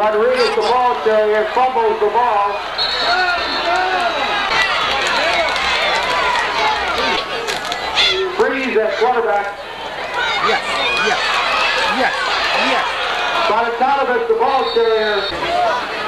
Rodriguez, the ball carrier, fumbles the ball. Freeze at quarterback. Yes, yes, yes, yes. By the ball carrier.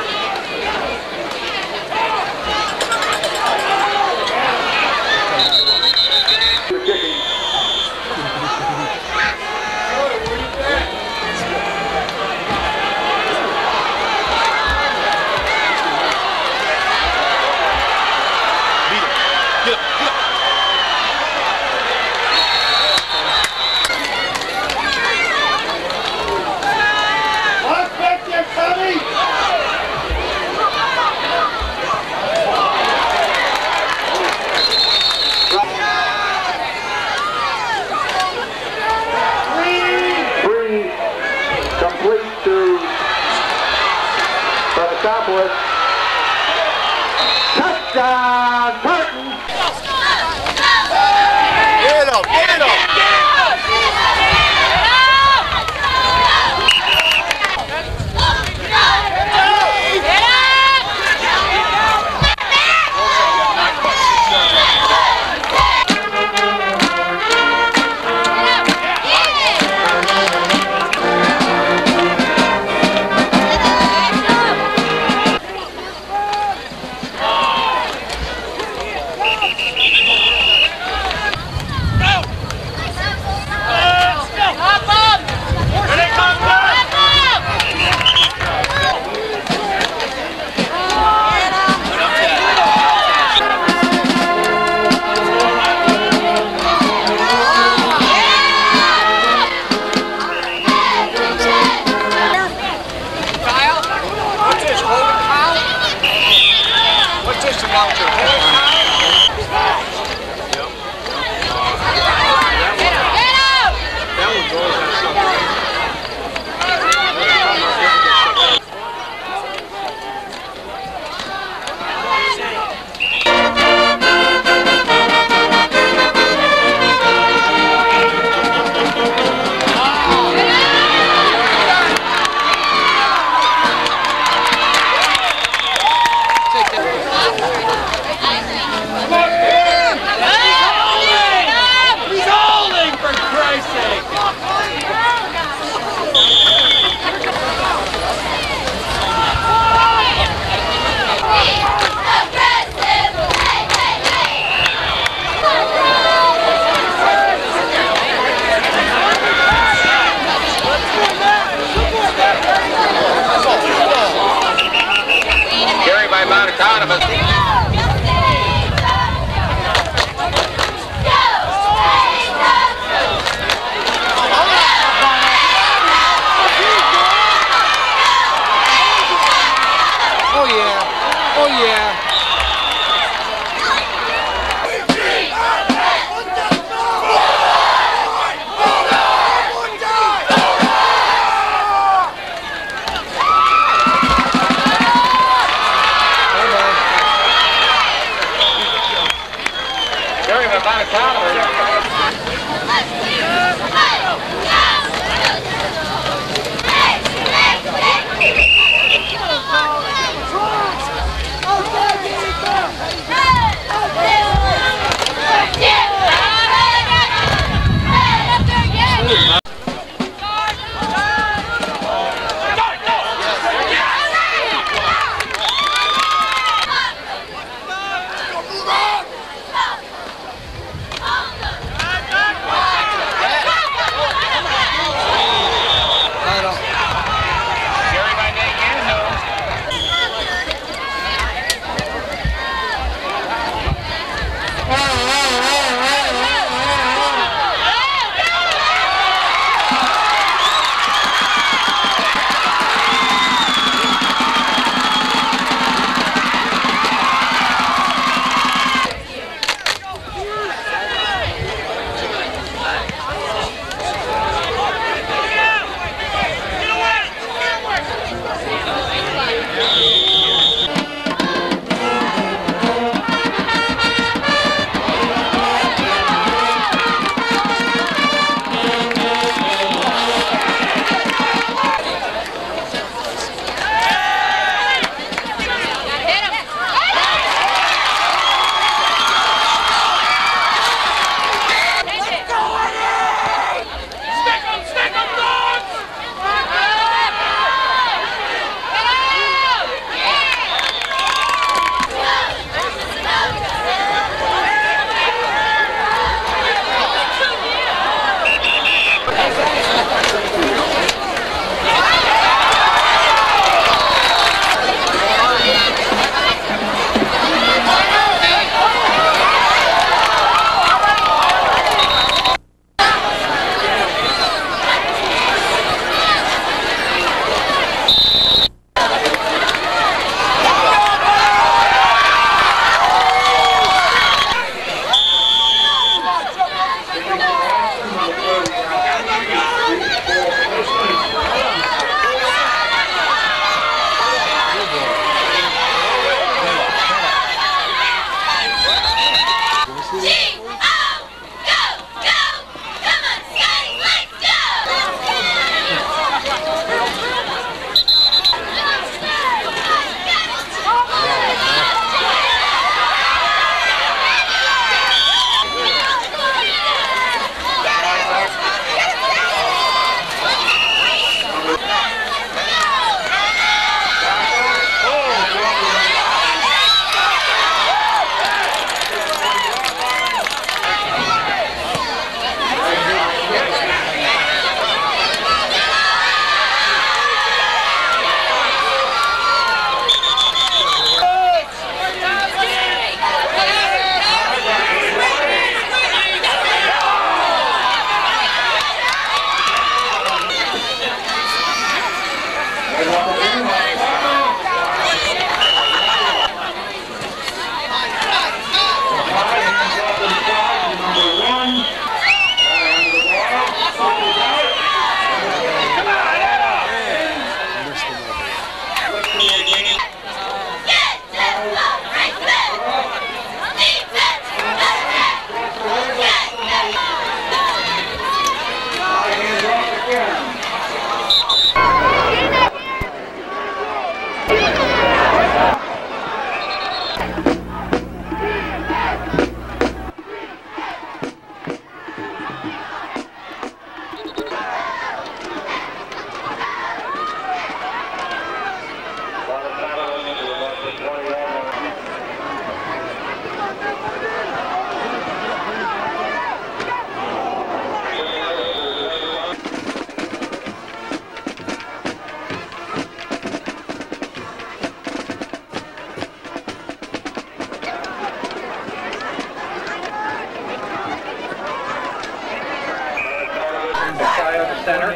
Get the center.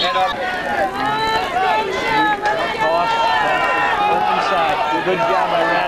Head up. Toss. Open side. Good job by